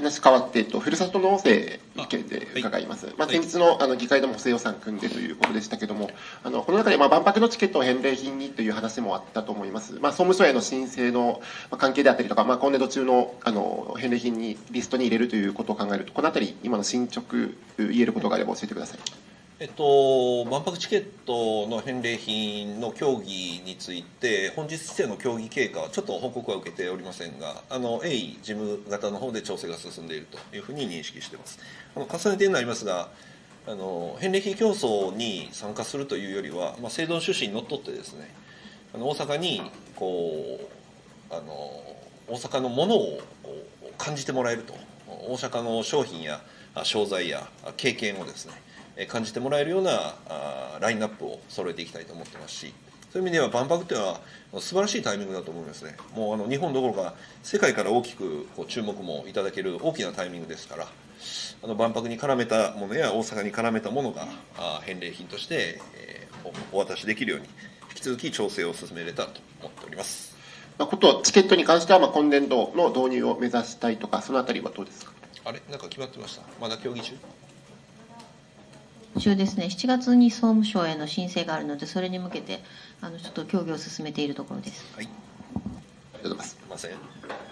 話変わって、えっと、ふるさと納税について伺います。まあ、先日のあの議会でも補正予算組んでということでしたけども、あのこの中でまあ万博のチケットを返礼品にという話もあったと思います。まあ、総務省への申請のまあ関係であったりとか、まあ、今年度中のあの返礼品にリストに入れるということを考えると、このあたり、今の進捗、言えることがあれば教えてください。えっと、万博チケットの返礼品の協議について、本日時点の協議経過はちょっと報告は受けておりませんが、あの鋭意、事務方の方で調整が進んでいるというふうに認識しています。あの重ねてになりますが、あの返礼品競争に参加するというよりは、まあ、制度の趣旨にのっとってですね、あの大阪にこうあの大阪のものをこう感じてもらえると、大阪の商品や商材や経験をですね、感じてもらえるようなラインナップを揃えていきたいと思ってますしそういう意味では万博というのは素晴らしいタイミングだと思いますね。もうあの日本どころか世界から大きくこう注目もいただける大きなタイミングですからあの万博に絡めたものや大阪に絡めたものが返礼品として、えー、お渡しできるように引き続き調整を進めれたと思っております。ことチケットに関しては、まあ、今年度の導入を目指したいとかそのあたりはどうですか？あれ？なんか決まってました？まだ協議中？週ですね、7月に総務省への申請があるので、それに向けて、あのちょっと協議を進めているところです。はい。ありがとうございます。すみません。